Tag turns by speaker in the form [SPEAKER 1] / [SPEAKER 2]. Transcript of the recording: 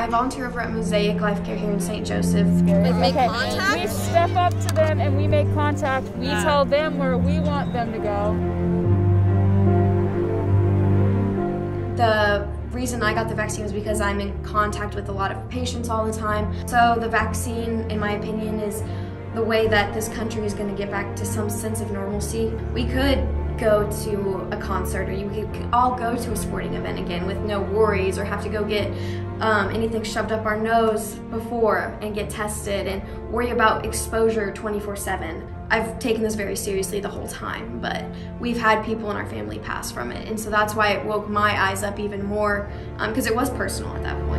[SPEAKER 1] I volunteer over at Mosaic Life Care here in St. Joseph.
[SPEAKER 2] Make
[SPEAKER 3] Okay.
[SPEAKER 2] contact?
[SPEAKER 3] We step up to them and we make contact. We tell them where we want them to go.
[SPEAKER 1] The reason I got the vaccine was because I'm in contact with a lot of patients all the time. So the vaccine, in my opinion, is the way that this country is going to get back to some sense of normalcy. We could go to a concert or you could all go to a sporting event again with no worries or have to go get um, anything shoved up our nose before and get tested and worry about exposure 24 7. I've taken this very seriously the whole time, but we've had people in our family pass from it. And so that's why it woke my eyes up even more because it was personal at that point.